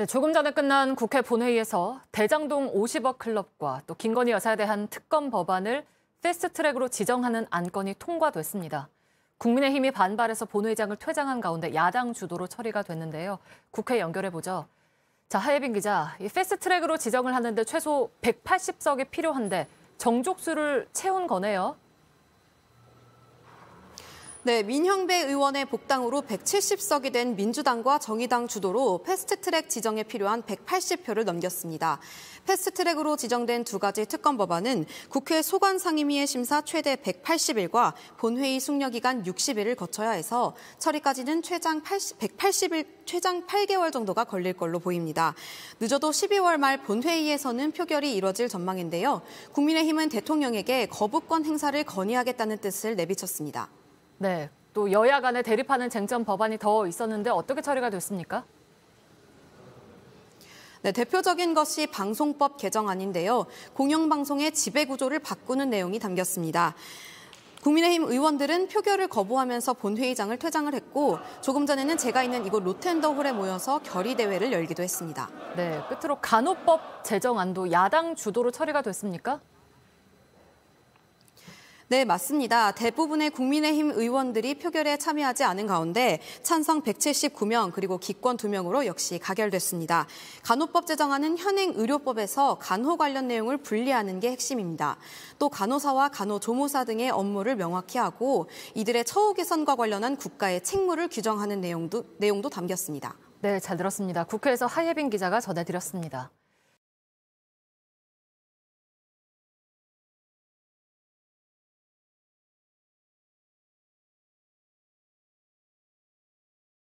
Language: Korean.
네, 조금 전에 끝난 국회 본회의에서 대장동 50억 클럽과 또 김건희 여사에 대한 특검 법안을 패스트트랙으로 지정하는 안건이 통과됐습니다. 국민의힘이 반발해서 본회의장을 퇴장한 가운데 야당 주도로 처리가 됐는데요. 국회 연결해 보죠. 자, 하예빈 기자, 이 패스트트랙으로 지정을 하는데 최소 180석이 필요한데 정족수를 채운 거네요. 네, 민형배 의원의 복당으로 170석이 된 민주당과 정의당 주도로 패스트트랙 지정에 필요한 180표를 넘겼습니다. 패스트트랙으로 지정된 두 가지 특검 법안은 국회 소관 상임위의 심사 최대 180일과 본회의 숙려 기간 60일을 거쳐야 해서 처리까지는 최장 80, 180일, 최장 8개월 정도가 걸릴 걸로 보입니다. 늦어도 12월 말 본회의에서는 표결이 이뤄질 전망인데요. 국민의힘은 대통령에게 거부권 행사를 건의하겠다는 뜻을 내비쳤습니다. 네, 또 여야 간에 대립하는 쟁점 법안이 더 있었는데 어떻게 처리가 됐습니까? 네, 대표적인 것이 방송법 개정안인데요. 공영방송의 지배구조를 바꾸는 내용이 담겼습니다. 국민의힘 의원들은 표결을 거부하면서 본회의장을 퇴장을 했고 조금 전에는 제가 있는 이곳 로텐더홀에 모여서 결의 대회를 열기도 했습니다. 네, 끝으로 간호법 제정안도 야당 주도로 처리가 됐습니까? 네, 맞습니다. 대부분의 국민의힘 의원들이 표결에 참여하지 않은 가운데 찬성 179명 그리고 기권 2명으로 역시 가결됐습니다. 간호법 제정안은 현행 의료법에서 간호 관련 내용을 분리하는 게 핵심입니다. 또 간호사와 간호조무사 등의 업무를 명확히 하고 이들의 처우 개선과 관련한 국가의 책무를 규정하는 내용도, 내용도 담겼습니다. 네, 잘 들었습니다. 국회에서 하예빈 기자가 전해드렸습니다.